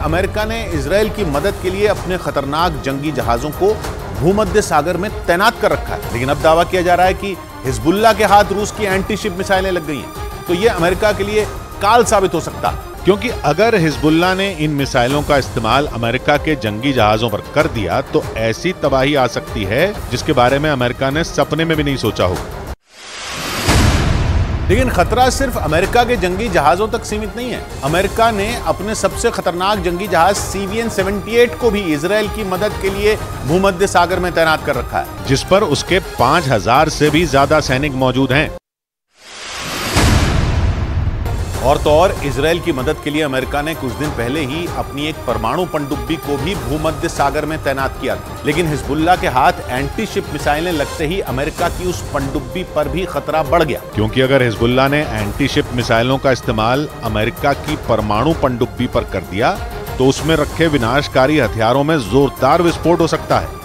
America ने Israel की मदद के लिए अपने खतरनाक जंगी जहाजों को भूमध्य सागर में तैनात कर रखा है। लेकिन अब दावा किया जा रहा है कि हिजबुल्ला के हाथ रूस की एंटी शिप मिसाइलें लग गई हैं। तो यह अमेरिका के लिए काल साबित हो सकता है। क्योंकि अगर हिजबुल्ला ने इन मिसाइलों का इस्तेमाल अमेरिका के जंगी जहाजों पर कर दिया तो ऐसी तबाही आ सकती है, जिसके बारे में अमेरिका ने सपने में भी नहीं सोचा होगा लेकिन खतरा सिर्फ़ अमेरिका के जंगी जहाजों तक सीमित नहीं है। अमेरिका ने अपने सबसे खतरनाक जंगी जहाज़ सीवीएन 78 को भी इसराइल की मदद के लिए भूमध्य सागर में तैनात कर रखा है, जिस पर उसके 5000 से भी ज़्यादा सैनिक मौजूद हैं। और तो और इसराइल की मदद के लिए अमेरिका ने कुछ दिन पहले ही अपनी एक परमाणु पनडुब्बी को भी भूमध्य सागर में तैनात किया था। लेकिन हिजबुल्ला के हाथ एंटी शिप मिसाइलें लगते ही अमेरिका की उस पनडुब्बी पर भी खतरा बढ़ गया। क्योंकि अगर हिजबुल्ला ने एंटी शिप मिसाइलों का इस्तेमाल अमेरिका की परमाणु पनडुब्बी पर कर दिया तो उसमें रखे विनाशकारी हथियारों में जोरदार विस्फोट हो सकता है।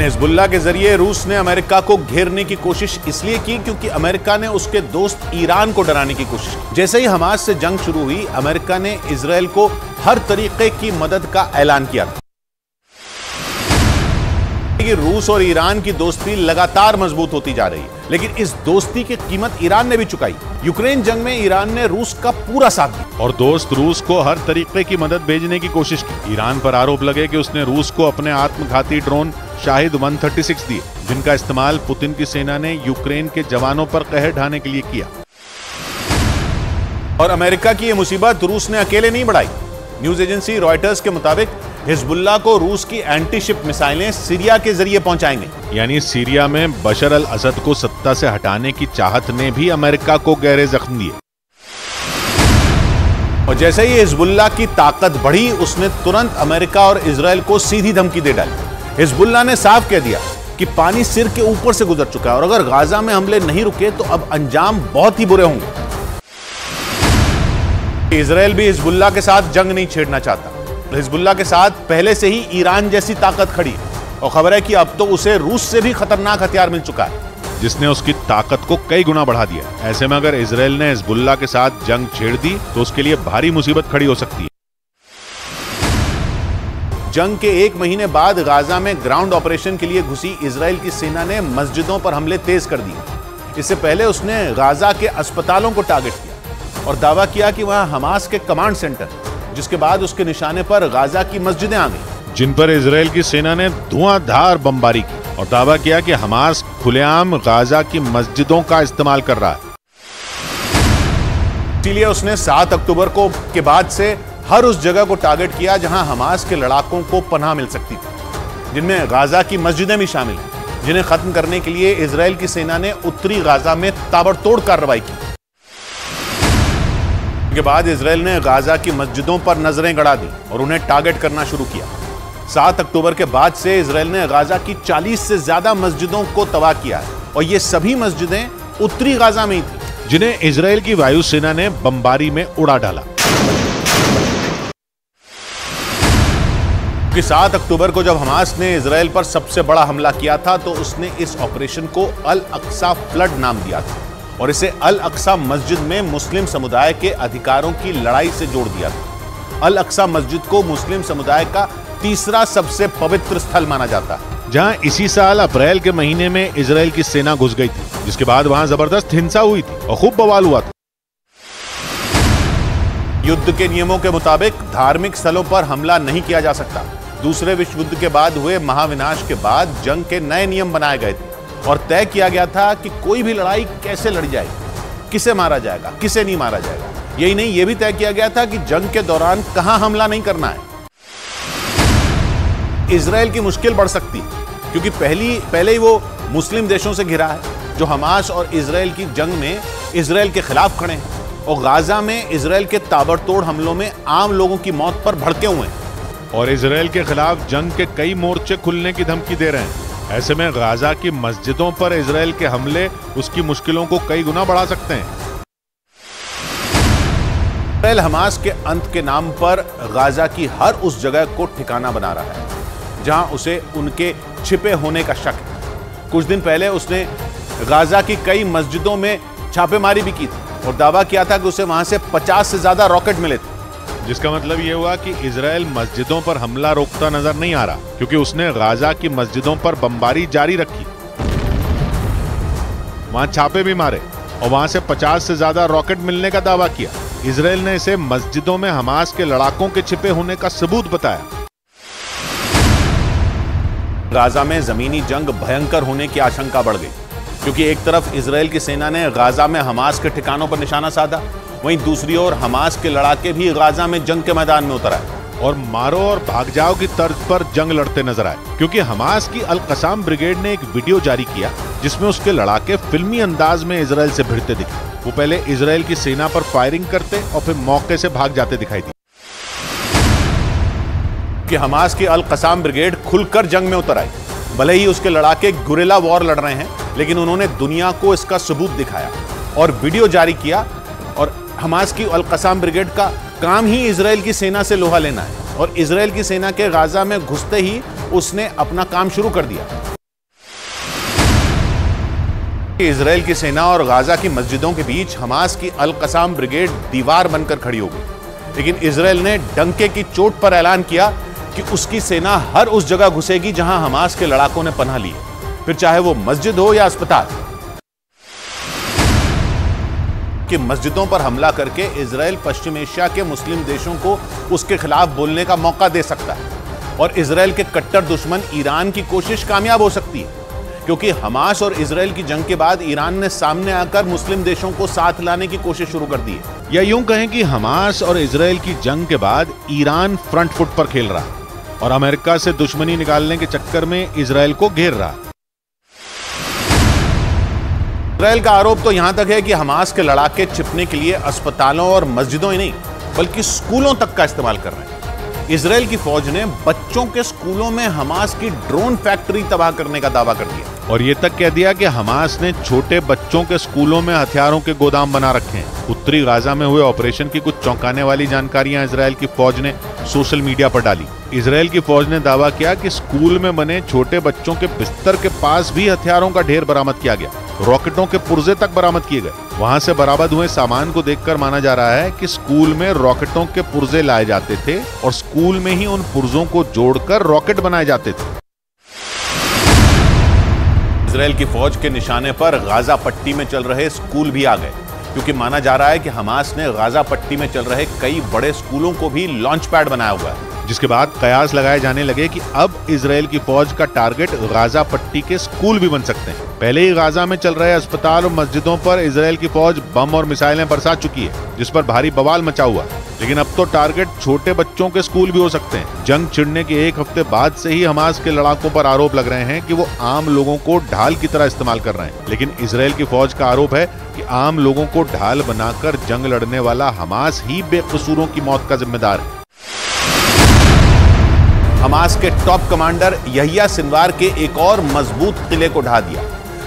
हिजबुल्ला के ज़रिए रूस ने अमेरिका को घेरने की कोशिश इसलिए की क्योंकि अमेरिका ने उसके दोस्त ईरान को डराने की कोशिश की। जैसे ही हमास से जंग शुरू हुई, अमेरिका ने इसराइल को हर तरीके की मदद का ऐलान किया कि रूस और ईरान की दोस्ती लगातार मज़बूत होती जा रही है, लेकिन इस दोस्ती की कीमत ईरान ने भी चुकाई। यूक्रेन जंग में ईरान ने रूस का पूरा साथ दिया। और दोस्त रूस को हर तरीके की मदद भेजने की कोशिश की। ईरान पर आरोप लगे कि उसने रूस को अपने आत्मघाती ड्रोन शाहिद 136 दिए, जिनका इस्तेमाल पुतिन की सेना ने यूक्रेन के जवानों पर कहर ढाने के लिए किया। और अमेरिका की यह मुसीबत रूस ने अकेले नहीं बढ़ाई। न्यूज़ एजेंसी रॉयटर्स के मुताबिक हिजबुल्ला को रूस की एंटी शिप मिसाइलें सीरिया के ज़रिए पहुंचाएँगे। यानी सीरिया में बशर अल असद को सत्ता से हटाने की चाहत ने भी अमेरिका को गहरे जख्म दिए। और जैसे ही हिजबुल्ला की ताकत बढ़ी, उसने तुरंत अमेरिका और इसराइल को सीधी धमकी दे डाली। हिजबुल्ला ने साफ़ कह दिया कि पानी सिर के ऊपर से गुजर चुका है और अगर गाजा में हमले नहीं रुके तो अब अंजाम बहुत ही बुरे होंगे। इसराइल भी हिजबुल्ला के साथ जंग नहीं छेड़ना चाहता। हिजबुल्ला के साथ पहले से ही ईरान जैसी ताकत खड़ी और खबर है कि अब तो उसे रूस से भी खतरनाक हथियार मिल चुका है। जिसने उसकी ताकत को कई गुना बढ़ा दिया ऐसे में अगर इसराइल ने हिजबुल्ला के साथ जंग छेड़ दी तो उसके लिए भारी मुसीबत खड़ी हो सकती है। जंग के एक महीने बाद गाजा में ग्राउंड ऑपरेशन के लिए घुसी इसराइल की सेना ने मस्जिदों पर हमले तेज कर दिए। इससे पहले उसने गाजा के अस्पतालों को टारगेट किया और दावा किया कि वहाँ हमास के कमांड सेंटर जिसके बाद उसके निशाने पर गाजा की मस्जिदें आ गई। जिन पर इसराइल की सेना ने धुआंधार बमबारी की और दावा किया कि हमास खुलेआम गाजा की मस्जिदों का इस्तेमाल कर रहा है। इसीलिए उसने 7 अक्टूबर को के बाद से हर उस जगह को टारगेट किया जहाँ हमास के लड़ाकों को पनाह मिल सकती थी, जिनमें गाजा की मस्जिदें भी शामिल हैं, जिन्हें खत्म करने के लिए इसराइल की सेना ने उत्तरी गाजा में ताबड़तोड़ कार्रवाई की। के बाद इसराइल ने गाजा की मस्जिदों पर नज़रें गड़ा दी और उन्हें टारगेट करना शुरू किया। सात अक्टूबर के बाद से इसराइल ने गाजा की 40 से ज़्यादा मस्जिदों को तबाह किया है और ये सभी मस्जिदें उत्तरी गाजा में ही थी, जिन्हें इसराइल की वायुसेना ने बमबारी में उड़ा डाला। कि 7 अक्टूबर को जब हमास ने इसराइल पर सबसे बड़ा हमला किया था तो उसने इस ऑपरेशन को अल अक्सा फ्लड नाम दिया था और इसे अल अक्सा मस्जिद में मुस्लिम समुदाय के अधिकारों की लड़ाई से जोड़ दिया था। अल अक्सा मस्जिद को मुस्लिम समुदाय का तीसरा सबसे पवित्र स्थल माना जाता। है जहाँ इसी साल अप्रैल के महीने में इसराइल की सेना घुस गई थी, जिसके बाद वहाँ ज़बरदस्त हिंसा हुई थी और खूब बवाल हुआ था। युद्ध के नियमों के मुताबिक धार्मिक स्थलों पर हमला नहीं किया जा सकता। दूसरे विश्व युद्ध के बाद हुए महाविनाश के बाद जंग के नए नियम बनाए गए थे और तय किया गया था कि कोई भी लड़ाई कैसे लड़ी जाएगी, किसे मारा जाएगा, किसे नहीं मारा जाएगा। यही नहीं यह भी तय किया गया था कि जंग के दौरान कहाँ हमला नहीं करना है। इसराइल की मुश्किल बढ़ सकती क्योंकि पहली, पहले ही वो मुस्लिम देशों से घिरा है, जो हमास और इसराइल की जंग में इसराइल के खिलाफ खड़े हैं और गाजा में इसराइल के ताबड़तोड़ हमलों में आम लोगों की मौत पर भड़के हुए हैं। और इसराइल के खिलाफ जंग के कई मोर्चे खुलने की धमकी दे रहे हैं। ऐसे में गाजा की मस्जिदों पर इसराइल के हमले उसकी मुश्किलों को कई गुना बढ़ा सकते हैं। इसराइल हमास के अंत के नाम पर गाजा की हर उस जगह को ठिकाना बना रहा है, जहाँ उसे उनके छिपे होने का शक है। कुछ दिन पहले उसने गाजा की कई मस्जिदों में छापेमारी भी की थी और दावा किया था कि उसे वहाँ से 50 से ज़्यादा रॉकेट मिले थे। जिसका मतलब ये हुआ कि इसराइल मस्जिदों पर हमला रोकता नज़र नहीं आ रहा, क्योंकि उसने गाजा की मस्जिदों पर बमबारी जारी रखी। वहाँ छापे भी मारे और वहाँ से 50 से ज़्यादा रॉकेट मिलने का दावा किया। इसराइल ने इसे मस्जिदों में हमास के लड़ाकों के छिपे होने का सबूत बताया। गाजा में जमीनी जंग भयंकर होने की आशंका बढ़ गई, क्योंकि एक तरफ़ इसराइल की सेना ने गाजा में हमास के ठिकानों पर निशाना साधा वहीं दूसरी ओर हमास के लड़ाके भी गाजा में जंग के मैदान में उतर आए। और मारो और भाग जाओ की तर्ज पर जंग लड़ते नज़र आए क्योंकि हमास की अल कसाम ब्रिगेड ने एक वीडियो जारी किया जिसमें उसके लड़ाके फिल्मी अंदाज में इसराइल से भिड़ते दिखे। वो पहले इसराइल की सेना पर फायरिंग करते और फिर मौके से भाग जाते दिखाई दी कि हमास की अल कसाम ब्रिगेड खुलकर जंग में उतर आई। भले ही उसके लड़ाके गुरेला वॉर लड़ रहे हैं लेकिन उन्होंने दुनिया को इसका सबूत दिखाया और वीडियो जारी किया और हमास की अल कसाम ब्रिगेड का काम ही इसराइल की सेना से लोहा लेना है और इसराइल की सेना के गाजा में घुसते ही उसने अपना काम शुरू कर दिया। इसराइल की सेना और गाजा की मस्जिदों के बीच हमास की अलकसाम ब्रिगेड दीवार बनकर खड़ी हो गई। लेकिन इसराइल ने डंके की चोट पर ऐलान किया कि उसकी सेना हर उस जगह घुसेगी जहाँ हमास के लड़ाकों ने पनाह ली फिर चाहे वो मस्जिद हो या अस्पताल कि मस्जिदों पर हमला करके इसराइल पश्चिम एशिया के मुस्लिम देशों को उसके खिलाफ बोलने का मौका दे सकता है। और इसराइल के कट्टर दुश्मन ईरान की कोशिश कामयाब हो सकती है, क्योंकि हमास और इसराइल की जंग के बाद ईरान ने सामने आकर मुस्लिम देशों को साथ लाने की कोशिश शुरू कर दी है। या यूँ कहें कि हमास और इसराइल की जंग के बाद ईरान फ्रंट फुट पर खेल रहा और अमेरिका से दुश्मनी निकालने के चक्कर में इसराइल को घेर रहा इसराइल का आरोप तो यहाँ तक है कि हमास के लड़ाके छिपने के लिए अस्पतालों और मस्जिदों ही नहीं, बल्कि स्कूलों तक का इस्तेमाल कर रहे हैं। इसराइल की फौज ने बच्चों के स्कूलों में हमास की ड्रोन फैक्ट्री तबाह करने का दावा कर दिया। और ये तक कह दिया कि हमास ने छोटे बच्चों के स्कूलों में हथियारों के गोदाम बना रखे हैं। उत्तरी गाजा में हुए ऑपरेशन की कुछ चौंकाने वाली जानकारियाँ इसराइल की फौज ने सोशल मीडिया पर डाली। इसराइल की फौज ने दावा किया कि स्कूल में बने छोटे बच्चों के बिस्तर के पास भी हथियारों का ढेर बरामद किया गया। रॉकेटों के पुर्जे तक बरामद किए गए। वहाँ से बरामद हुए सामान को देखकर माना जा रहा है कि स्कूल में रॉकेटों के पुर्जे लाए जाते थे और स्कूल में ही उन पुर्जों को जोड़कर रॉकेट बनाए जाते थे। इसराइल की फौज के निशाने पर गाजा पट्टी में चल रहे स्कूल भी आ गए। क्योंकि माना जा रहा है कि हमास ने गाजा पट्टी में चल रहे कई बड़े स्कूलों को भी लॉन्च पैड बनाया हुआ है। जिसके बाद कयास लगाए जाने लगे कि अब इसराइल की फौज का टारगेट गाजा पट्टी के स्कूल भी बन सकते हैं। पहले ही गाजा में चल रहे अस्पताल और मस्जिदों पर इसराइल की फौज बम और मिसाइलें बरसा चुकी है, जिस पर भारी बवाल मचा हुआ। लेकिन अब तो टारगेट छोटे बच्चों के स्कूल भी हो सकते हैं। जंग छिड़ने के एक हफ़्ते बाद से ही हमास के लड़ाकों पर आरोप लग रहे हैं कि वो आम लोगों को ढाल की तरह इस्तेमाल कर रहे हैं। लेकिन इसराइल की फौज का आरोप है कि आम लोगों को ढाल बनाकर जंग लड़ने वाला हमास ही बेकसूरों की मौत का जिम्मेदार है। हमास के टॉप कमांडर यहिया सिनवार के एक और मज़बूत किले को ढा दिया।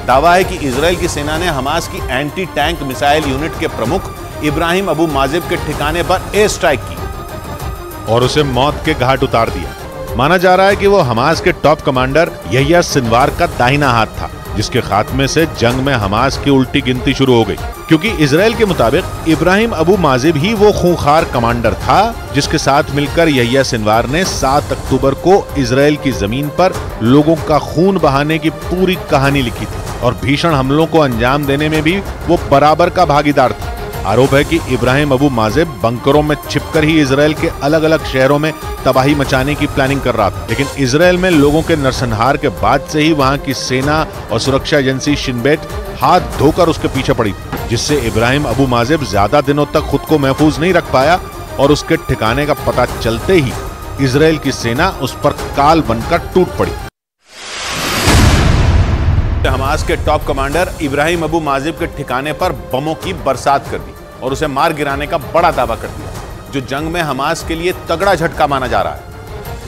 दावा है कि इसराइल की सेना ने हमास की एंटी टैंक मिसाइल यूनिट के प्रमुख इब्राहिम अबू माजिब के ठिकाने पर एयर स्ट्राइक की। और उसे मौत के घाट उतार दिया। माना जा रहा है कि वो हमास के टॉप कमांडर यहिया सिनवार का दाहिना हाथ था। जिसके खात्मे से जंग में हमास की उल्टी गिनती शुरू हो गई। क्योंकि इसराइल के मुताबिक इब्राहिम अबू माजिब ही वो खूंखार कमांडर था, जिसके साथ मिलकर यहिया सिनवार ने 7 अक्टूबर को इसराइल की ज़मीन पर लोगों का खून बहाने की पूरी कहानी लिखी थी। और भीषण हमलों को अंजाम देने में भी वो बराबर का भागीदार था। आरोप है कि इब्राहिम अबू माजिब बंकरों में छिपकर ही इसराइल के अलग अलग शहरों में तबाही मचाने की प्लानिंग कर रहा था। लेकिन इसराइल में लोगों के नरसंहार के बाद से ही वहाँ की सेना और सुरक्षा एजेंसी शिनबेट हाथ धोकर उसके पीछे पड़ी, जिससे इब्राहिम अबू माजिब ज़्यादा दिनों तक खुद को महफूज नहीं रख पाया और उसके ठिकाने का पता चलते ही इसराइल की सेना उस पर काल बनकर टूट पड़ी। हमास के top commander Ibrahim Abu Majib के ठिकाने पर बमों की बरसात कर दी और उसे मार गिराने का बड़ा दावा कर दिया, जो जंग में हमास के लिए तगड़ा झटका माना जा रहा है।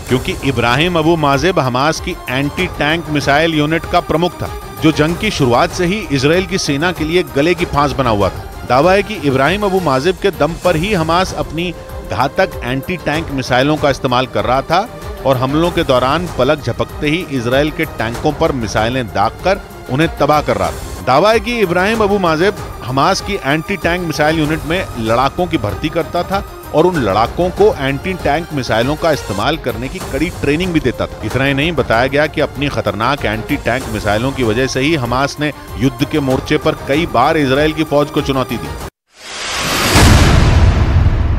क्योंकि इब्राहिम अबू माजिब हमास की एंटी टैंक मिसाइल यूनिट का प्रमुख था, जो जंग की शुरुआत से ही इसराइल की सेना के लिए गले की फांस बना हुआ था। दावा है कि इब्राहिम अबू माजिब के दम पर ही हमास अपनी घातक एंटी टैंक मिसाइलों का इस्तेमाल कर रहा था और हमलों के दौरान पलक झपकते ही इसराइल के टैंकों पर मिसाइलें दाग कर उन्हें तबाह कर रहा था। दावा है कि इब्राहिम अबू माजेब हमास की एंटी टैंक मिसाइल यूनिट में लड़ाकों की भर्ती करता था और उन लड़ाकों को एंटी टैंक मिसाइलों का इस्तेमाल करने की कड़ी ट्रेनिंग भी देता था। इतना ही नहीं, बताया गया कि अपनी खतरनाक एंटी टैंक मिसाइलों की वजह से ही हमास ने युद्ध के मोर्चे पर कई बार इसराइल की फौज को चुनौती दी।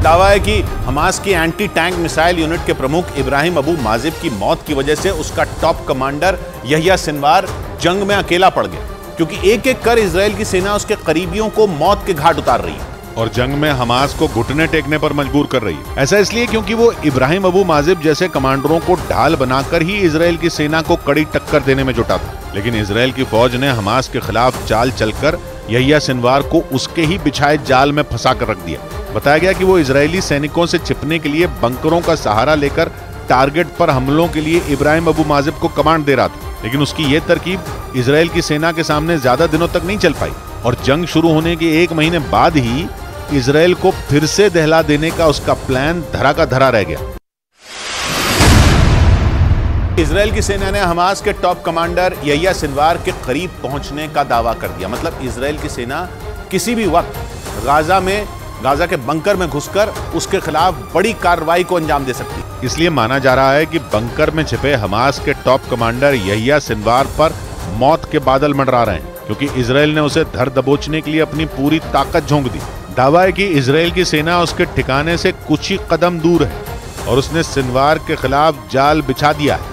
दावा है कि हमास की एंटी टैंक मिसाइल यूनिट के प्रमुख इब्राहिम अबू माजिब की मौत की वजह से उसका टॉप कमांडर यहिया सिनवार जंग में अकेला पड़ गया, क्योंकि एक एक कर इसराइल की सेना उसके करीबियों को मौत के घाट उतार रही है। और जंग में हमास को घुटने टेकने पर मजबूर कर रही है। ऐसा इसलिए क्योंकि वो इब्राहिम अबू माजिब जैसे कमांडरों को ढाल बनाकर ही इसराइल की सेना को कड़ी टक्कर देने में जुटा था। लेकिन इसराइल की फौज ने हमास के खिलाफ चाल चलकर यहिया सिनवार को उसके ही बिछाए जाल में फंसा कर रख दिया। बताया गया कि वो इजरायली सैनिकों से छिपने के लिए बंकरों का सहारा लेकर टारगेट पर हमलों के लिए इब्राहिम अबू माजिब को कमांड दे रहा था। लेकिन उसकी ये तरकीब इसराइल की सेना के सामने ज़्यादा दिनों तक नहीं चल पाई और जंग शुरू होने के एक महीने बाद ही इसराइल को फिर से दहला देने का उसका प्लान धरा का धरा रह गया। इसराइल की सेना ने हमास के टॉप कमांडर यहिया सिनवार के करीब पहुँचने का दावा कर दिया। मतलब इसराइल की सेना किसी भी वक्त गाजा में गाजा के बंकर में घुसकर उसके खिलाफ बड़ी कार्रवाई को अंजाम दे सकती। है इसलिए माना जा रहा है कि बंकर में छिपे हमास के टॉप कमांडर यहिया सिनवार पर मौत के बादल मंडरा रहे हैं, क्योंकि इसराइल ने उसे धर दबोचने के लिए अपनी पूरी ताकत झोंक दी। दावा है कि इसराइल की सेना उसके ठिकाने से कुछ ही कदम दूर है और उसने सिनवार के खिलाफ जाल बिछा दिया है।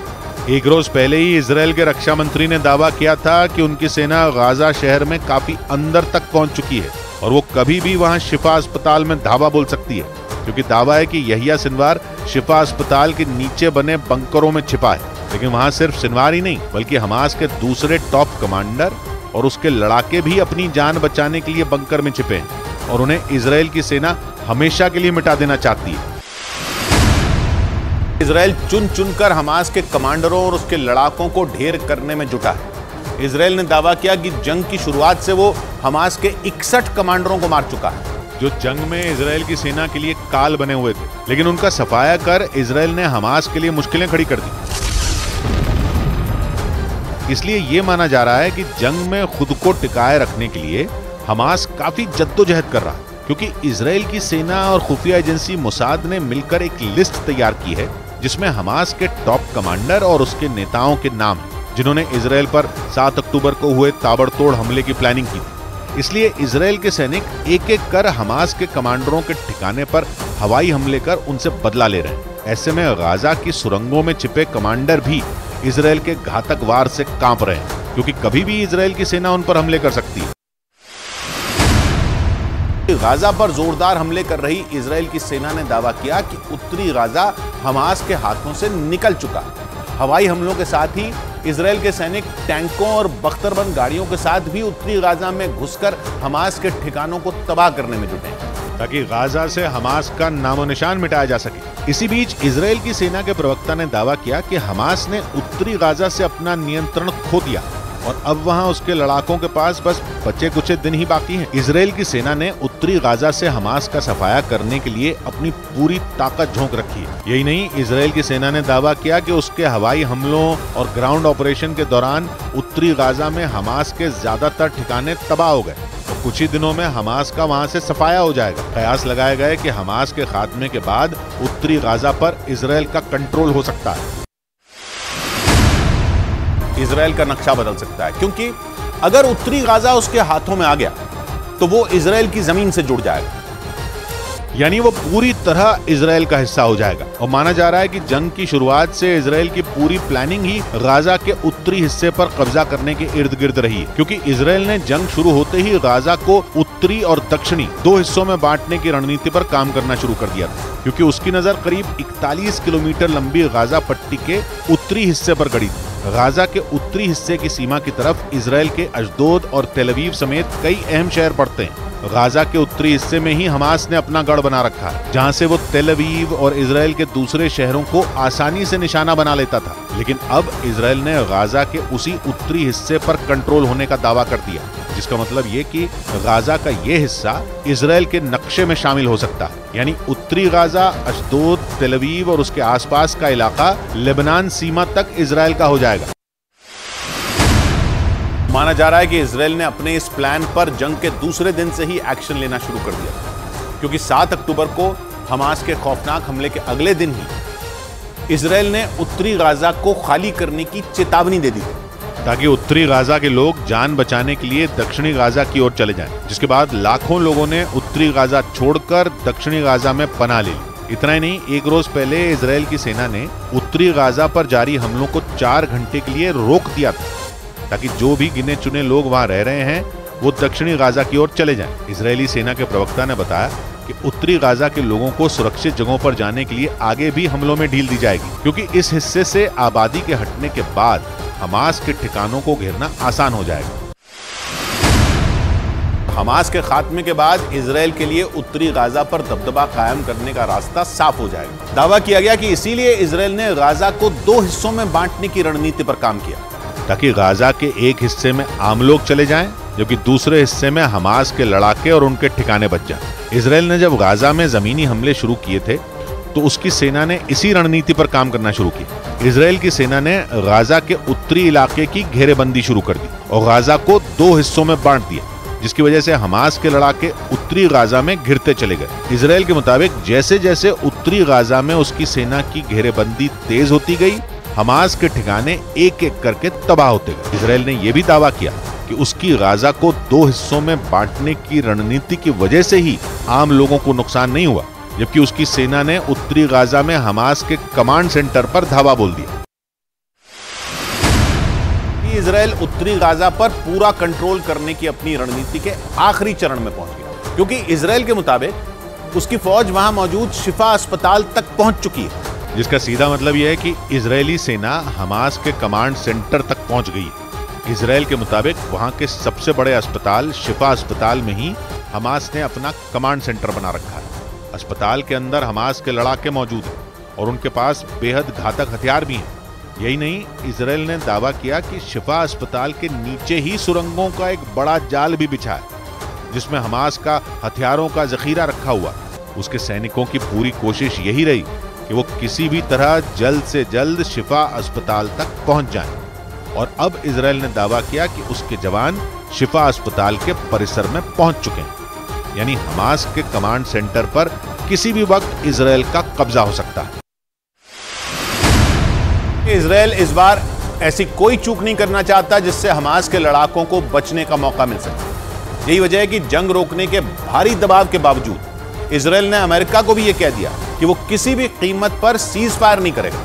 एक रोज पहले ही इसराइल के रक्षा मंत्री ने दावा किया था कि उनकी सेना गाजा शहर में काफ़ी अंदर तक पहुँच चुकी है। और वो कभी भी वहाँ शिफा अस्पताल में धावा बोल सकती है, क्योंकि दावा है कि यहिया सिनवार शिफा अस्पताल के नीचे बने बंकरों में छिपा है। लेकिन वहाँ सिर्फ़ सिनवार ही नहीं, बल्कि हमास के दूसरे टॉप कमांडर और उसके लड़ाके भी अपनी जान बचाने के लिए बंकर में छिपे हैं और उन्हें इसराइल की सेना हमेशा के लिए मिटा देना चाहती है। इसराइल चुन चुनकर हमास के कमांडरों और उसके लड़ाकों को ढेर करने में जुटा है। इसराइल ने दावा किया कि जंग की शुरुआत से वो हमास के इकसठ कमांडरों को मार चुका है। जो जंग में इसराइल की सेना के लिए काल बने हुए थे, लेकिन उनका सफाया कर इसराइल ने हमास के लिए मुश्किलें खड़ी कर दी। इसलिए यह माना जा रहा है कि जंग में खुद को टिकाए रखने के लिए हमास काफ़ी जद्दोजहद कर रहा है, क्योंकि इसराइल की सेना और खुफिया एजेंसी मुसाद ने मिलकर एक लिस्ट तैयार की है, जिसमें हमास के टॉप कमांडर और उसके नेताओं के नाम हैं। जिन्होंने इसराइल पर 7 अक्टूबर को हुए ताबड़तोड़ हमले की प्लानिंग की थी। इसलिए इसराइल के सैनिक एक एक कर हमास के कमांडरों के ठिकाने पर हवाई हमले कर उनसे बदला ले रहे हैं। ऐसे में गाजा की सुरंगों में छिपे कमांडर भी इसराइल के घातक वार से काँप रहे हैं, क्योंकि कभी भी इसराइल की सेना उन पर हमले कर सकती है। गाजा पर जोरदार हमले कर रही इसराइल की सेना ने दावा किया कि उत्तरी गाजा हमास के हाथों से निकल चुका हवाई हमलों के साथ ही इसराइल के सैनिक टैंकों और बख्तरबंद गाड़ियों के साथ भी उत्तरी गाजा में घुसकर हमास के ठिकानों को तबाह करने में जुटे ताकि गाजा से हमास का नामो निशान मिटाया जा सके। इसी बीच इसराइल की सेना के प्रवक्ता ने दावा किया कि हमास ने उत्तरी गाजा से अपना नियंत्रण खो दिया। और अब वहाँ उसके लड़ाकों के पास बस बचे कुछ दिन ही बाकी हैं। इसराइल की सेना ने उत्तरी गाजा से हमास का सफाया करने के लिए अपनी पूरी ताकत झोंक रखी है। यही नहीं इसराइल की सेना ने दावा किया कि उसके हवाई हमलों और ग्राउंड ऑपरेशन के दौरान उत्तरी गाजा में हमास के ज़्यादातर ठिकाने तबाह हो गए। तो कुछ ही दिनों में हमास का वहाँ से सफाया हो जाएगा। कयास लगाए गए कि हमास के खात्मे के बाद उत्तरी गाजा पर इसराइल का कंट्रोल हो सकता है। इसराइल का नक्शा बदल सकता है। क्योंकि अगर उत्तरी गाजा उसके हाथों में आ गया तो वो इसराइल की ज़मीन से जुड़ जाएगा। यानी वो पूरी तरह इसराइल का हिस्सा हो जाएगा। और माना जा रहा है कि जंग की शुरुआत से इसराइल की पूरी प्लानिंग ही गाजा के उत्तरी हिस्से पर कब्जा करने के इर्द गिर्द रही क्योंकि इसराइल ने जंग शुरू होते ही गाजा को उत्तरी और दक्षिणी दो हिस्सों में बांटने की रणनीति पर काम करना शुरू कर दिया था। क्योंकि उसकी नज़र करीब 41 किलोमीटर लंबी गाजा पट्टी के उत्तरी हिस्से पर गड़ी। गाजा के उत्तरी हिस्से की सीमा की तरफ़ इसराइल के अजदोद और तेलवीव समेत कई अहम शहर पड़ते हैं। गाजा के उत्तरी हिस्से में ही हमास ने अपना गढ़ बना रखा है जहाँ से वो तेलवीव और इसराइल के दूसरे शहरों को आसानी से निशाना बना लेता था। लेकिन अब इसराइल ने गाजा के उसी उत्तरी हिस्से पर कंट्रोल होने का दावा कर दिया। जिसका मतलब ये कि गाजा का ये हिस्सा इसराइल के नक्शे में शामिल हो सकता है। यानी उत्तरी गाजा, अशदोद तेलवीव और उसके आसपास का इलाका लेबनान सीमा तक इसराइल का हो जाएगा। माना जा रहा है कि इसराइल ने अपने इस प्लान पर जंग के दूसरे दिन से ही एक्शन लेना शुरू कर दिया। क्योंकि 7 अक्टूबर को हमास के खौफनाक हमले के अगले दिन ही इसराइल ने उत्तरी गाजा को खाली करने की चेतावनी दे दी। ताकि उत्तरी गाजा के लोग जान बचाने के लिए दक्षिणी गाजा की ओर चले जाएँ, जिसके बाद लाखों लोगों ने उत्तरी गाजा छोड़कर दक्षिणी गाजा में पना ले ली इतना ही नहीं, एक रोज पहले इसराइल की सेना ने उत्तरी गाजा पर जारी हमलों को चार घंटे के लिए रोक दिया था, ताकि जो भी गिने चुने लोग वहाँ रह रहे हैं, वो दक्षिणी गाजा की ओर चले जाएँ। इसराइली सेना के प्रवक्ता ने बताया कि उत्तरी गाजा के लोगों को सुरक्षित जगहों पर जाने के लिए आगे भी हमलों में ढील दी जाएगी, क्योंकि इस हिस्से से आबादी के हटने के बाद हमास के ठिकानों को घेरना आसान हो जाएगा। हमास के खात्मे के बाद इसराइल के लिए उत्तरी गाजा पर दबदबा कायम करने का रास्ता साफ़ हो जाएगा। दावा किया गया कि इसीलिए इसराइल ने गाजा को दो हिस्सों में बांटने की रणनीति पर काम किया, ताकि गाजा के एक हिस्से में आम लोग चले जाएँ जबकि दूसरे हिस्से में हमास के लड़ाके और उनके ठिकाने बच जाएँ। इसराइल ने जब गाजा में जमीनी हमले शुरू किए थे तो उसकी सेना ने इसी रणनीति पर काम करना शुरू किया। इसराइल की सेना ने गाजा के उत्तरी इलाके की घेरेबंदी शुरू कर दी और गाजा को दो हिस्सों में बांट दिया, जिसकी वजह से हमास के लड़ाके उत्तरी गाजा में घिरते चले गए। इसराइल के मुताबिक जैसे जैसे उत्तरी गाजा में उसकी सेना की घेरेबंदी तेज होती गई, हमास के ठिकाने एक एक करके तबाह होते गए। इसराइल ने यह भी दावा किया कि उसकी गाजा को दो हिस्सों में बांटने की रणनीति की वजह से ही आम लोगों को नुकसान नहीं हुआ, जबकि उसकी सेना ने उत्तरी गाजा में हमास के कमांड सेंटर पर धावा बोल दिया। इसराइल उत्तरी गाजा पर पूरा कंट्रोल करने की अपनी रणनीति के आखिरी चरण में पहुँच गया, क्योंकि इसराइल के मुताबिक उसकी फौज वहाँ मौजूद शिफा अस्पताल तक पहुँच चुकी है। जिसका सीधा मतलब यह है कि इजरायली सेना हमास के कमांड सेंटर तक पहुँच गई है। इसराइल के मुताबिक वहाँ के सबसे बड़े अस्पताल शिफा अस्पताल में ही हमास ने अपना कमांड सेंटर बना रखा है। अस्पताल के अंदर हमास के लड़ाके मौजूद हैं और उनके पास बेहद घातक हथियार भी हैं। यही नहीं इसराइल ने दावा किया कि शिफा अस्पताल के नीचे ही सुरंगों का एक बड़ा जाल भी बिछा है, जिसमें हमास का हथियारों का जखीरा रखा हुआ उसके सैनिकों की पूरी कोशिश यही रही कि वो किसी भी तरह जल्द से जल्द शिफा अस्पताल तक पहुँच जाएँ। और अब इसराइल ने दावा किया कि उसके जवान शिफा अस्पताल के परिसर में पहुँच चुके हैं। यानी हमास के कमांड सेंटर पर किसी भी वक्त इसराइल का कब्जा हो सकता है। इसराइल इस बार ऐसी कोई चूक नहीं करना चाहता जिससे हमास के लड़ाकों को बचने का मौका मिल सके। यही वजह है कि जंग रोकने के भारी दबाव के बावजूद इसराइल ने अमेरिका को भी यह कह दिया कि वो किसी भी कीमत पर सीज फायर नहीं करेगा।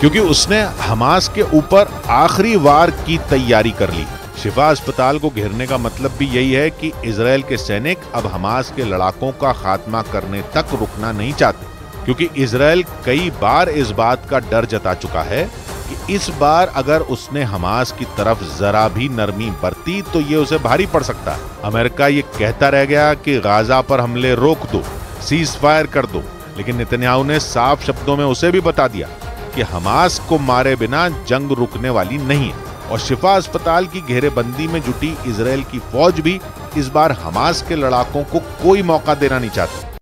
क्योंकि उसने हमास के ऊपर आखिरी वार की तैयारी कर ली। शिफा अस्पताल को घेरने का मतलब भी यही है कि इसराइल के सैनिक अब हमास के लड़ाकों का खात्मा करने तक रुकना नहीं चाहते, क्योंकि इसराइल कई बार इस बात का डर जता चुका है कि इस बार अगर उसने हमास की तरफ़ जरा भी नरमी बरती तो ये उसे भारी पड़ सकता है। अमेरिका ये कहता रह गया कि गाजा पर हमले रोक दो सीज फायर कर दो, लेकिन नितन्याहू ने साफ़ शब्दों में उसे भी बता दिया। कि हमास को मारे बिना जंग रुकने वाली नहीं है। और शिफा अस्पताल की घेरेबंदी में जुटी इसराइल की फौज भी इस बार हमास के लड़ाकों को कोई मौका देना नहीं चाहती।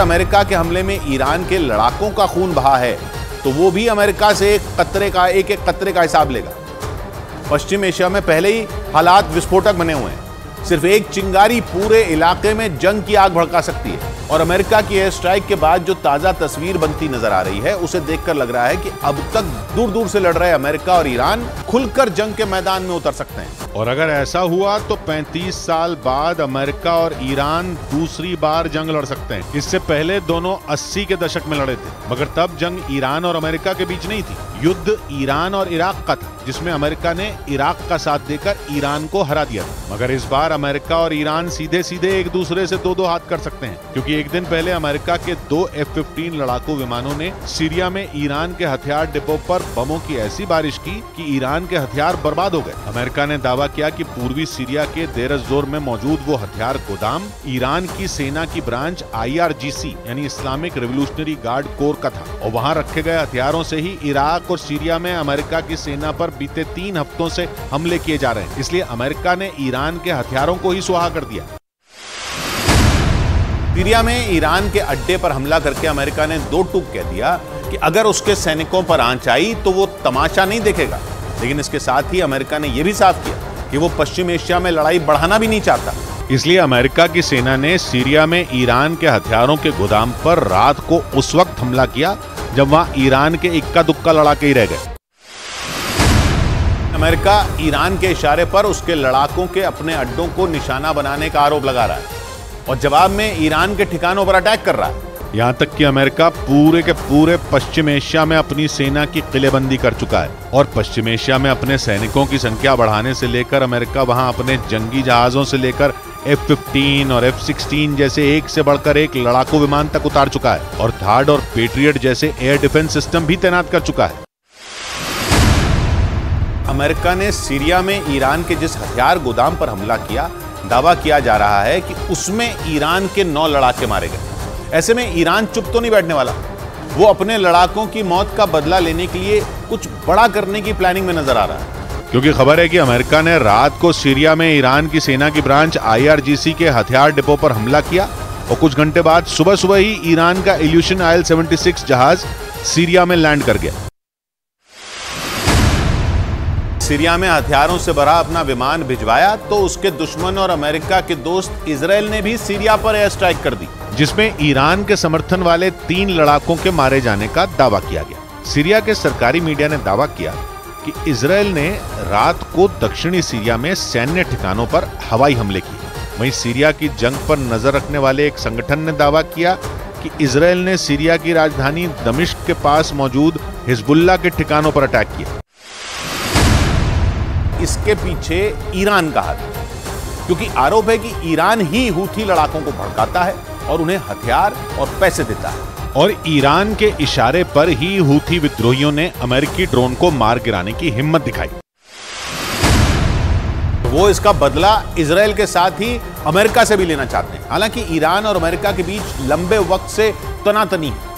अमेरिका के हमले में ईरान के लड़ाकों का खून बहा है तो वो भी अमेरिका से एक कतरे का, एक एक कतरे का हिसाब लेगा। पश्चिम एशिया में पहले ही हालात विस्फोटक बने हुए हैं। सिर्फ़ एक चिंगारी पूरे इलाके में जंग की आग भड़का सकती है। और अमेरिका की एयर स्ट्राइक के बाद जो ताज़ा तस्वीर बनती नज़र आ रही है, उसे देखकर लग रहा है कि अब तक दूर दूर से लड़ रहे अमेरिका और ईरान खुलकर जंग के मैदान में उतर सकते हैं। और अगर ऐसा हुआ तो 35 साल बाद अमेरिका और ईरान दूसरी बार जंग लड़ सकते हैं। इससे पहले दोनों 80 के दशक में लड़े थे, मगर तब जंग ईरान और अमेरिका के बीच नहीं थी। युद्ध ईरान और इराक का था, जिसमें अमेरिका ने इराक का साथ देकर ईरान को हरा दिया था। मगर इस बार अमेरिका और ईरान सीधे सीधे एक दूसरे से दो दो हाथ कर सकते हैं, क्योंकि एक दिन पहले अमेरिका के दो एफ़ फिफ्टीन लड़ाकू विमानों ने सीरिया में ईरान के हथियार डिपो पर बमों की ऐसी बारिश की कि ईरान के हथियार बर्बाद हो गए। अमेरिका ने दावा किया कि पूर्वी सीरिया के देरजोर में मौजूद वो हथियार गोदाम ईरान की सेना की ब्रांच आईआरजीसी यानी इस्लामिक रेवोल्यूशनरी गार्ड कोर का था। और वहाँ रखे गए हथियारों से ही इराक और सीरिया में अमेरिका की सेना पर बीते तीन हफ्तों से हमले किए जा रहे हैं। इसलिए अमेरिका ने ईरान के हथियारों को ही सुहा कर दिया। सीरिया में ईरान के अड्डे पर हमला करके अमेरिका ने दो टूक कह दिया कि अगर उसके सैनिकों पर आँच आई तो वो तमाशा नहीं देखेगा। लेकिन इसके साथ ही अमेरिका ने यह भी साफ़ किया कि वो पश्चिम एशिया में लड़ाई बढ़ाना भी नहीं चाहता। इसलिए अमेरिका की सेना ने सीरिया में ईरान के हथियारों के गोदाम पर रात को उस वक्त हमला किया जब वहाँ ईरान के इक्का दुक्का लड़ाके ही रह गए। अमेरिका ईरान के इशारे पर उसके लड़ाकों के अपने अड्डों को निशाना बनाने का आरोप लगा रहा है। और जवाब में ईरान के ठिकानों पर अटैक कर रहा है। यहाँ तक कि अमेरिका पूरे के पूरे पश्चिम एशिया में अपनी सेना की किलेबंदी कर चुका है और पश्चिम एशिया में अपने सैनिकों की संख्या बढ़ाने से लेकर अमेरिका वहाँ अपने जंगी जहाजों से लेकर एफ़ फिफ्टीन और एफ़ सिक्सटीन जैसे एक से बढ़कर एक लड़ाकू विमान तक उतार चुका है और थार्ड और पेट्रियट जैसे एयर डिफेंस सिस्टम भी तैनात कर चुका है। अमेरिका ने सीरिया में ईरान के जिस हथियार गोदाम पर हमला किया दावा किया जा रहा है कि उसमें ईरान के नौ लड़ाके मारे गए। ऐसे में ईरान चुप तो नहीं बैठने वाला। वो अपने लड़ाकों की मौत का बदला लेने के लिए कुछ बड़ा करने की प्लानिंग में नज़र आ रहा है। क्योंकि खबर है कि अमेरिका ने रात को सीरिया में ईरान की सेना की ब्रांच आईआरजीसी के हथियार डिपो पर हमला किया और कुछ घंटे बाद सुबह सुबह ही ईरान का इल्यूशन आयल 76 जहाज़ सीरिया में लैंड कर गया। सीरिया में हथियारों से भरा अपना विमान भिजवाया तो उसके दुश्मन और अमेरिका के दोस्त इसराइल ने भी सीरिया पर एयर स्ट्राइक कर दी, जिसमें ईरान के समर्थन वाले तीन लड़ाकों के मारे जाने का दावा किया गया। सीरिया के सरकारी मीडिया ने दावा किया कि इसराइल ने रात को दक्षिणी सीरिया में सैन्य ठिकानों पर हवाई हमले किए। वहीं सीरिया की जंग पर नज़र रखने वाले एक संगठन ने दावा किया कि इसराइल ने सीरिया की राजधानी दमिश्क के पास मौजूद हिजबुल्ला के ठिकानों पर अटैक किया। इसके पीछे ईरान का हाथ है। क्योंकि आरोप है कि ईरान ही हूथी लड़ाकों को भड़काता है और उन्हें हथियार और पैसे देता है। और ईरान के इशारे पर ही हूथी विद्रोहियों ने अमेरिकी ड्रोन को मार गिराने की हिम्मत दिखाई। वो इसका बदला इसराइल के साथ ही अमेरिका से भी लेना चाहते हैं। हालाँकि ईरान और अमेरिका के बीच लंबे वक्त से तनातनी है।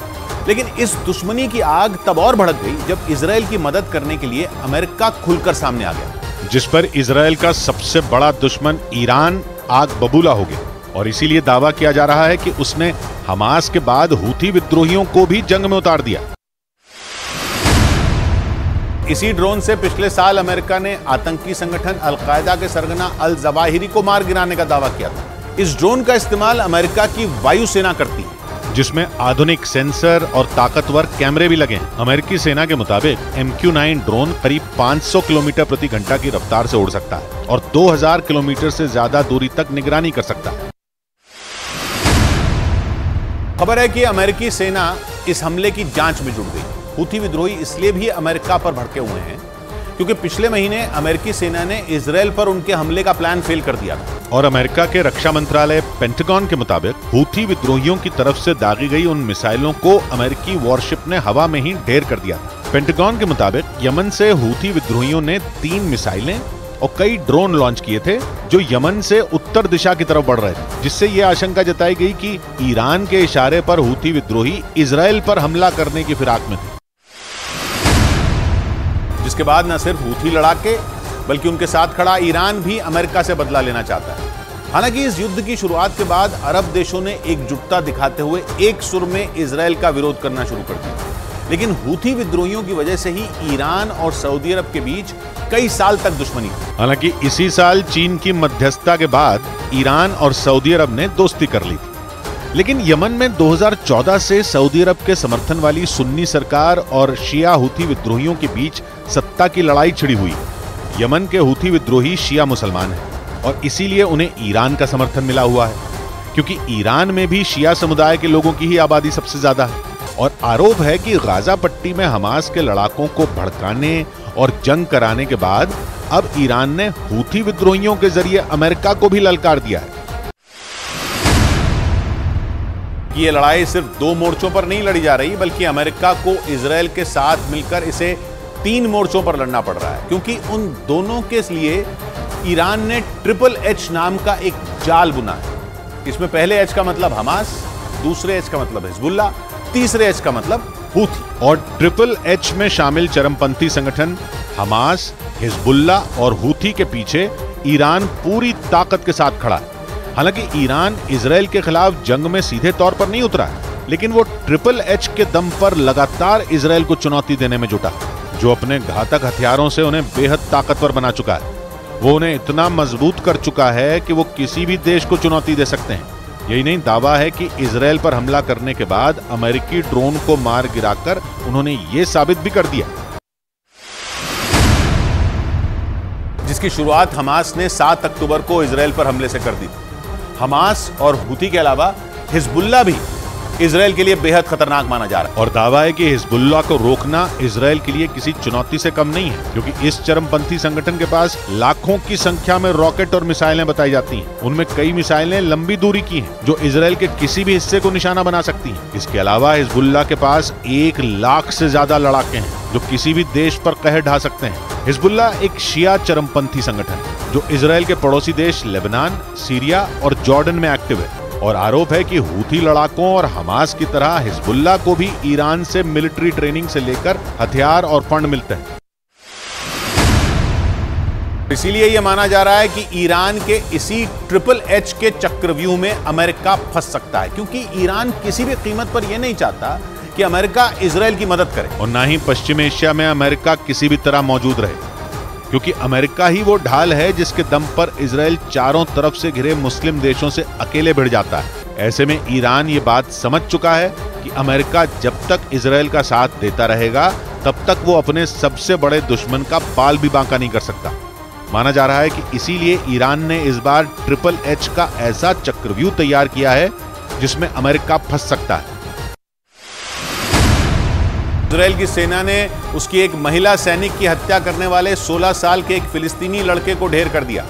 लेकिन इस दुश्मनी की आग तब और भड़क गई जब इसराइल की मदद करने के लिए अमेरिका खुलकर सामने आ गया। जिस पर इसराइल का सबसे बड़ा दुश्मन ईरान आग बबूला हो गया। और इसीलिए दावा किया जा रहा है कि उसने हमास के बाद हूथी विद्रोहियों को भी जंग में उतार दिया। इसी ड्रोन से पिछले साल अमेरिका ने आतंकी संगठन अलकायदा के सरगना अल जवाहिरी को मार गिराने का दावा किया था। इस ड्रोन का इस्तेमाल अमेरिका की वायुसेना करती है। जिसमें आधुनिक सेंसर और ताकतवर कैमरे भी लगे हैं। अमेरिकी सेना के मुताबिक MQ-9 ड्रोन करीब 500 किलोमीटर प्रति घंटा की रफ्तार से उड़ सकता है और 2000 किलोमीटर से ज़्यादा दूरी तक निगरानी कर सकता है। खबर है कि अमेरिकी सेना इस हमले की जाँच में जुट गई। हूथी विद्रोही इसलिए भी अमेरिका पर भड़के हुए हैं क्योंकि पिछले महीने अमेरिकी सेना ने इसराइल पर उनके हमले का प्लान फेल कर दिया था। और अमेरिका के रक्षा मंत्रालय पेंटागन के मुताबिक, हूथी विद्रोहियों की तरफ़ से दागी गई उन मिसाइलों को अमेरिकी वॉरशिप ने हवा में ही ढेर कर दिया था। पेंटागन के मुताबिक, यमन से हूथी विद्रोहियों ने तीन मिसाइलें और कई ड्रोन लॉन्च किए थे, जो यमन से उत्तर दिशा की तरफ़ बढ़ रहे थे, जिससे ये आशंका जताई गई कि ईरान के इशारे पर हूथी विद्रोही इसराइल पर हमला करने की फिराक में थे। जिसके बाद न सिर्फ़ हूथी लड़ाके, बल्कि उनके साथ खड़ा ईरान भी अमेरिका से बदला लेना चाहता है। हालाँकि इस युद्ध की शुरुआत के बाद अरब देशों ने एकजुटता दिखाते हुए एक सुर में इसराइल का विरोध करना शुरू कर दिया। लेकिन हूथी विद्रोहियों की वजह से ही ईरान और सऊदी अरब के बीच कई साल तक दुश्मनी हालाँकि इसी साल चीन की मध्यस्थता के बाद ईरान और सऊदी अरब ने दोस्ती कर ली थी। लेकिन यमन में 2014 से सऊदी अरब के समर्थन वाली सुन्नी सरकार और शिया हूथी विद्रोहियों के बीच सत्ता की लड़ाई छिड़ी हुई। यमन के हूथी विद्रोही शिया मुसलमान हैं और इसीलिए उन्हें ईरान का समर्थन मिला हुआ है। क्योंकि ईरान में भी शिया समुदाय के लोगों की ही आबादी सबसे ज़्यादा है और आरोप है कि गाजा पट्टी में हमास के लड़ाकों को भड़काने और जंग कराने के बाद अब ईरान ने हूथी विद्रोहियों के ज़रिए अमेरिका को भी ललकार दिया है। कि ये लड़ाई सिर्फ़ दो मोर्चों पर नहीं लड़ी जा रही, बल्कि अमेरिका को इसराइल के साथ मिलकर इसे तीन मोर्चों पर लड़ना पड़ रहा है, क्योंकि उन दोनों के लिए ईरान ने ट्रिपल एच नाम का एक जाल बुना है। इसमें पहले एच का मतलब हमास, दूसरे एच का मतलब हिजबुल्ला तीसरे एच का मतलब हूथी। और ट्रिपल एच में शामिल चरमपंथी संगठन हमास हिजबुल्ला और हूथी के पीछे ईरान पूरी ताकत के साथ खड़ा है। हालाँकि ईरान इसराइल के खिलाफ जंग में सीधे तौर पर नहीं उतरा है, लेकिन वो ट्रिपल एच के दम पर लगातार इसराइल को चुनौती देने में जुटा जो अपने घातक हथियारों से उन्हें बेहद ताकतवर बना चुका है। वो उन्हें इतना मज़बूत कर चुका है कि वो किसी भी देश को चुनौती दे सकते हैं। यही नहीं, दावा है कि इसराइल पर हमला करने के बाद अमेरिकी ड्रोन को मार गिराकर उन्होंने ये साबित भी कर दिया। जिसकी शुरुआत हमास ने 7 अक्टूबर को इसराइल पर हमले से कर दी। हमास और हुती के अलावा हिजबुल्ला भी इसराइल के लिए बेहद खतरनाक माना जा रहा है। और दावा है कि हिजबुल्ला को रोकना इसराइल के लिए किसी चुनौती से कम नहीं है, क्योंकि इस चरमपंथी संगठन के पास लाखों की संख्या में रॉकेट और मिसाइलें बताई जाती हैं। उनमें कई मिसाइलें लंबी दूरी की हैं, जो इसराइल के किसी भी हिस्से को निशाना बना सकती हैं। इसके अलावा हिजबुल्ला के पास एक लाख से ज़्यादा लड़ाके हैं, जो किसी भी देश पर कहर ढा सकते हैं। हिजबुल्ला एक शिया चरमपंथी संगठन है, जो इसराइल के पड़ोसी देश लेबनान, सीरिया और जॉर्डन में एक्टिव है। और आरोप है कि हूथी लड़ाकों और हमास की तरह हिजबुल्ला को भी ईरान से मिलिट्री ट्रेनिंग से लेकर हथियार और फंड मिलते हैं। इसीलिए यह माना जा रहा है कि ईरान के इसी ट्रिपल एच के चक्रव्यूह में अमेरिका फंस सकता है, क्योंकि ईरान किसी भी कीमत पर यह नहीं चाहता कि अमेरिका इसराइल की मदद करे। और ना ही पश्चिम एशिया में अमेरिका किसी भी तरह मौजूद रहे। क्योंकि अमेरिका ही वो ढाल है जिसके दम पर इसराइल चारों तरफ़ से घिरे मुस्लिम देशों से अकेले भिड़ जाता है। ऐसे में ईरान ये बात समझ चुका है कि अमेरिका जब तक इसराइल का साथ देता रहेगा, तब तक वो अपने सबसे बड़े दुश्मन का बाल भी बांका नहीं कर सकता। माना जा रहा है कि इसीलिए ईरान ने इस बार ट्रिपल एच का ऐसा चक्रव्यूह तैयार किया है जिसमें अमेरिका फंस सकता है। इसराइल की सेना ने उसकी एक महिला सैनिक की हत्या करने वाले 16 साल के एक फिलिस्तीनी लड़के को ढेर कर दिया।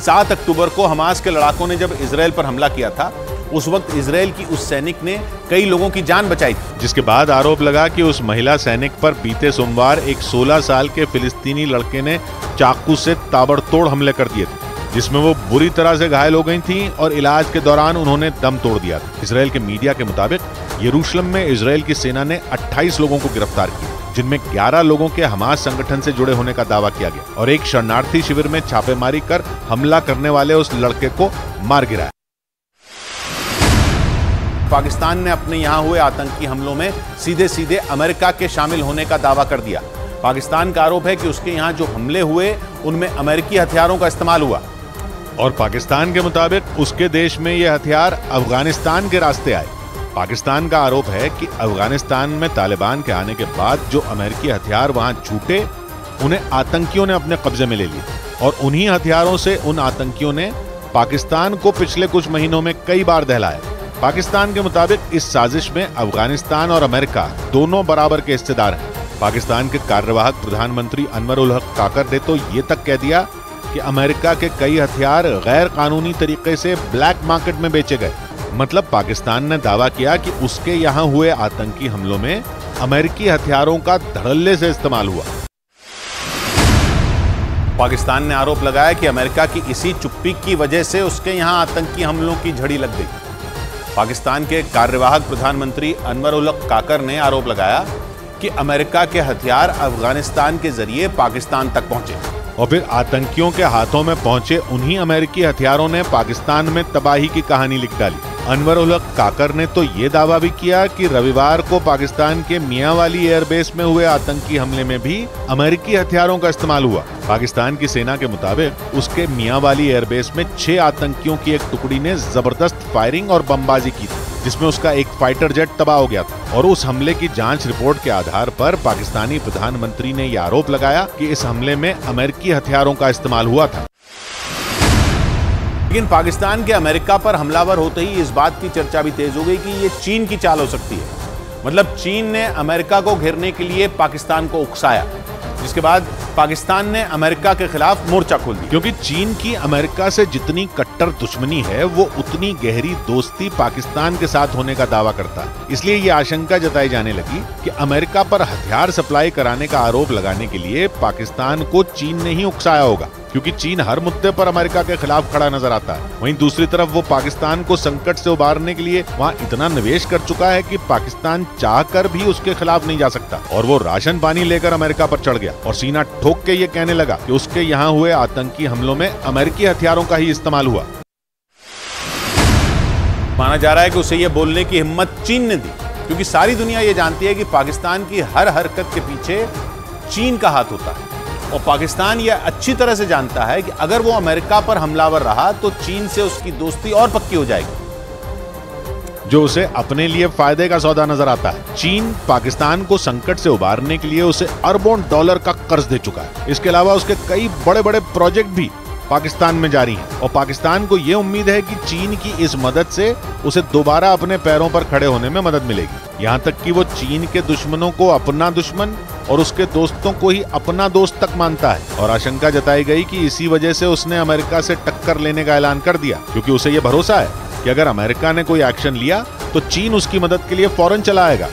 7 अक्टूबर को हमास के लड़ाकों ने जब इसराइल पर हमला किया था, उस वक्त इसराइल की उस सैनिक ने कई लोगों की जान बचाई थी। जिसके बाद आरोप लगा कि उस महिला सैनिक पर बीते सोमवार एक 16 साल के फिलिस्तीनी लड़के ने चाकू से ताबड़तोड़ हमले कर दिए थे। जिसमें वो बुरी तरह से घायल हो गई थी और इलाज के दौरान उन्होंने दम तोड़ दिया था। इसराइल के मीडिया के मुताबिक, यरूशलेम में इसराइल की सेना ने 28 लोगों को गिरफ़्तार किया, जिनमें 11 लोगों के हमास संगठन से जुड़े होने का दावा किया गया और एक शरणार्थी शिविर में छापेमारी कर हमला करने वाले उस लड़के को मार गिराया। पाकिस्तान ने अपने यहाँ हुए आतंकी हमलों में सीधे सीधे अमेरिका के शामिल होने का दावा कर दिया। पाकिस्तान का आरोप है कि उसके यहाँ जो हमले हुए, उनमें अमेरिकी हथियारों का इस्तेमाल हुआ। और पाकिस्तान के मुताबिक उसके देश में ये हथियार अफ़गानिस्तान के रास्ते आए। पाकिस्तान का आरोप है कि अफ़गानिस्तान में तालिबान के आने के बाद जो अमेरिकी हथियार वहाँ छूटे, उन्हें आतंकियों ने अपने कब्जे में ले लिया और उन्हीं हथियारों से उन आतंकियों ने पाकिस्तान को पिछले कुछ महीनों में कई बार दहलाया। पाकिस्तान के मुताबिक इस साजिश में अफ़गानिस्तान और अमेरिका दोनों बराबर के हिस्सेदार हैं। पाकिस्तान के कार्यवाहक प्रधानमंत्री अनवर उल हक काकर ने तो ये तक कह दिया कि अमेरिका के कई हथियार गैर कानूनी तरीके से ब्लैक मार्केट में बेचे गए। मतलब पाकिस्तान ने दावा किया कि उसके यहाँ हुए आतंकी हमलों में अमेरिकी हथियारों का धड़ल्ले से इस्तेमाल हुआ। पाकिस्तान ने आरोप लगाया कि अमेरिका की इसी चुप्पी की वजह से उसके यहाँ आतंकी हमलों की झड़ी लग गई। पाकिस्तान के कार्यवाहक प्रधानमंत्री अनवर उल काकर ने आरोप लगाया कि अमेरिका के हथियार अफ़गानिस्तान के ज़रिए पाकिस्तान तक पहुँचे। और फिर आतंकियों के हाथों में पहुँचे उन्हीं अमेरिकी हथियारों ने पाकिस्तान में तबाही की कहानी लिख डाली। अनवर उल काकर ने तो ये दावा भी किया कि रविवार को पाकिस्तान के मियावाली एयरबेस में हुए आतंकी हमले में भी अमेरिकी हथियारों का इस्तेमाल हुआ। पाकिस्तान की सेना के मुताबिक उसके मियावाली एयरबेस में छह आतंकियों की एक टुकड़ी ने ज़बरदस्त फायरिंग और बमबाजी की थी। जिसमें उसका एक फाइटर जेट तबाह हो गया था। और उस हमले की जाँच रिपोर्ट के आधार पर पाकिस्तानी प्रधानमंत्री ने यह आरोप लगाया कि इस हमले में अमेरिकी हथियारों का इस्तेमाल हुआ था। लेकिन पाकिस्तान के अमेरिका पर हमलावर होते ही इस बात की चर्चा भी तेज हो गई कि ये चीन की चाल हो सकती है। मतलब चीन ने अमेरिका को घेरने के लिए पाकिस्तान को उकसाया। जिसके बाद पाकिस्तान ने अमेरिका के खिलाफ मोर्चा खोल दिया। क्योंकि चीन की अमेरिका से जितनी कट्टर दुश्मनी है, वो उतनी गहरी दोस्ती पाकिस्तान के साथ होने का दावा करता। है इसलिए ये आशंका जताई जाने लगी कि अमेरिका पर हथियार सप्लाई कराने का आरोप लगाने के लिए पाकिस्तान को चीन ने ही उकसाया होगा। क्योंकि चीन हर मुद्दे पर अमेरिका के खिलाफ खड़ा नज़र आता है। वहीं दूसरी तरफ़ वो पाकिस्तान को संकट से उबारने के लिए वहाँ इतना निवेश कर चुका है कि पाकिस्तान चाह कर भी उसके खिलाफ नहीं जा सकता और वो राशन पानी लेकर अमेरिका पर चढ़ गया और सीना ठोक के ये कहने लगा कि उसके यहाँ हुए आतंकी हमलों में अमेरिकी हथियारों का ही इस्तेमाल हुआ। माना जा रहा है कि उसे यह बोलने की हिम्मत चीन ने दी, क्योंकि सारी दुनिया ये जानती है कि पाकिस्तान की हर हरकत के पीछे चीन का हाथ होता है। और पाकिस्तान यह अच्छी तरह से जानता है कि अगर वो अमेरिका पर हमलावर रहा तो चीन से उसकी दोस्ती और पक्की हो जाएगी। जो उसे अपने लिए फ़ायदे का सौदा नज़र आता है। चीन पाकिस्तान को संकट से उबारने के लिए उसे अरबों डॉलर का कर्ज दे चुका है। इसके अलावा उसके कई बड़े बड़े प्रोजेक्ट भी पाकिस्तान में जारी हैं। और पाकिस्तान को यह उम्मीद है कि चीन की इस मदद से उसे दोबारा अपने पैरों पर खड़े होने में मदद मिलेगी। यहाँ तक कि वो चीन के दुश्मनों को अपना दुश्मन और उसके दोस्तों को ही अपना दोस्त तक मानता है। और आशंका जताई गई कि इसी वजह से उसने अमेरिका से टक्कर लेने का ऐलान कर दिया, क्योंकि उसे यह भरोसा है कि अगर अमेरिका ने कोई एक्शन लिया तो चीन उसकी मदद के लिए फ़ौरन चला आएगा।